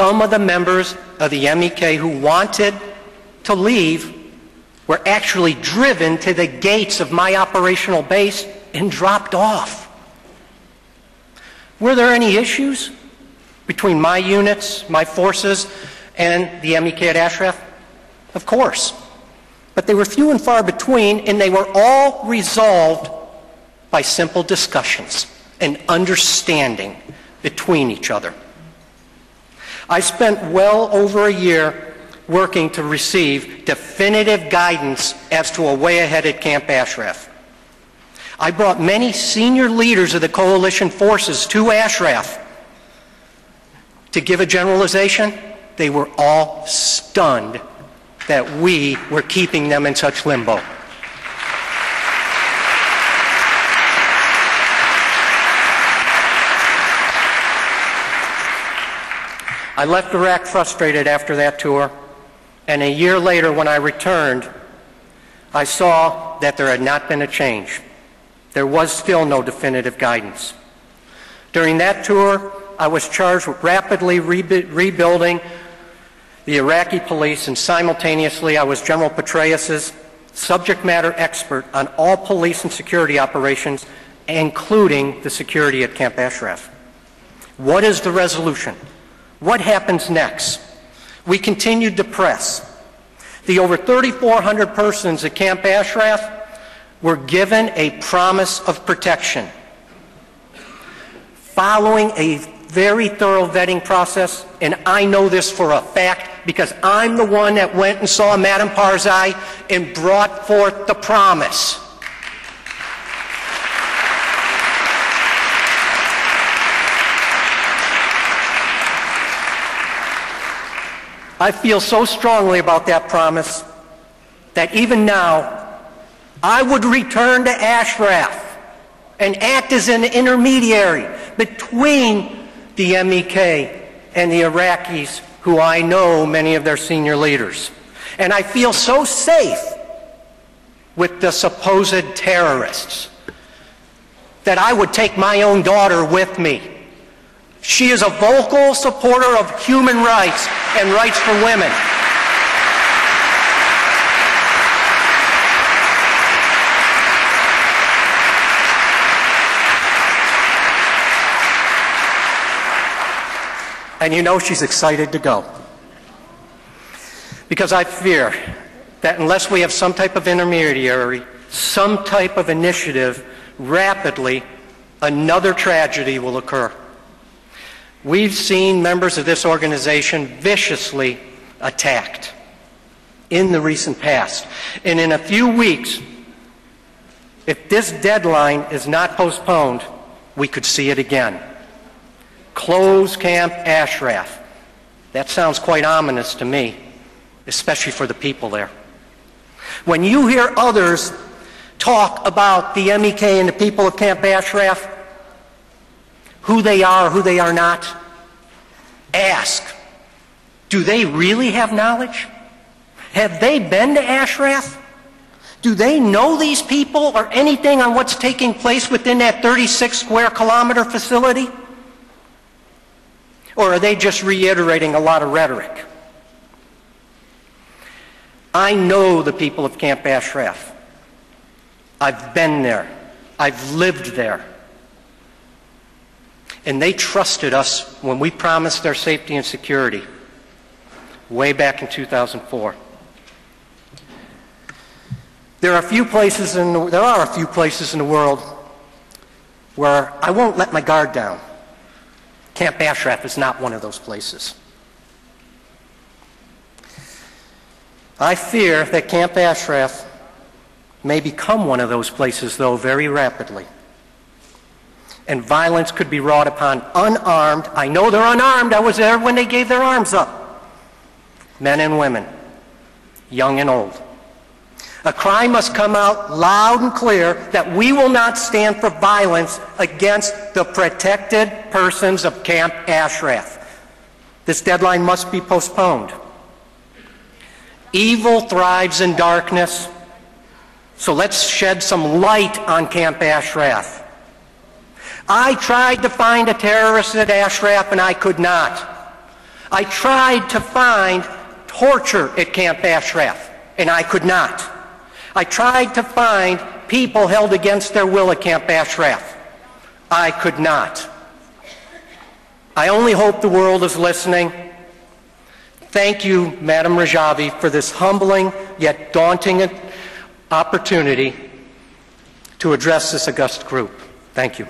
some of the members of the MEK who wanted to leave were actually driven to the gates of my operational base and dropped off. Were there any issues between my units, my forces, and the MEK at Ashraf? Of course. But they were few and far between, and they were all resolved by simple discussions and understanding between each other. I spent well over a year working to receive definitive guidance as to a way ahead at Camp Ashraf. I brought many senior leaders of the coalition forces to Ashraf. To give a generalization, they were all stunned that we were keeping them in such limbo. I left Iraq frustrated after that tour, and a year later when I returned, I saw that there had not been a change. There was still no definitive guidance. During that tour, I was charged with rapidly rebuilding the Iraqi police, and simultaneously I was General Petraeus' subject matter expert on all police and security operations, including the security at Camp Ashraf. What is the resolution? What happens next? We continued to press. The over 3,400 persons at Camp Ashraf were given a promise of protection. Following a very thorough vetting process, and I know this for a fact because I'm the one that went and saw Madam Parsaei and brought forth the promise. I feel so strongly about that promise that even now, I would return to Ashraf and act as an intermediary between the MEK and the Iraqis, who I know many of their senior leaders. And I feel so safe with the supposed terrorists that I would take my own daughter with me she is a vocal supporter of human rights and rights for women. And you know she's excited to go. Because I fear that unless we have some type of intermediary, some type of initiative, rapidly, another tragedy will occur. We've seen members of this organization viciously attacked in the recent past. And in a few weeks, if this deadline is not postponed, we could see it again. Close Camp Ashraf. That sounds quite ominous to me, especially for the people there. When you hear others talk about the MEK and the people of Camp Ashraf, who they are, who they are not. Ask, do they really have knowledge? Have they been to Ashraf? Do they know these people or anything on what's taking place within that 36 square kilometer facility? Or are they just reiterating a lot of rhetoric? I know the people of Camp Ashraf. I've been there. I've lived there. And they trusted us when we promised their safety and security way back in 2004. There are a few places in the, there are a few places in the world where I won't let my guard down. Camp Ashraf is not one of those places. I fear that Camp Ashraf may become one of those places, though, very rapidly and violence could be wrought upon unarmed. I know they're unarmed. I was there when they gave their arms up. Men and women, young and old. A cry must come out loud and clear that we will not stand for violence against the protected persons of Camp Ashraf. This deadline must be postponed. Evil thrives in darkness, so let's shed some light on Camp Ashraf. I tried to find a terrorist at Ashraf and I could not. I tried to find torture at Camp Ashraf, and I could not. I tried to find people held against their will at Camp Ashraf. I could not. I only hope the world is listening. Thank you, Madam Rajavi, for this humbling yet daunting opportunity to address this august group. Thank you.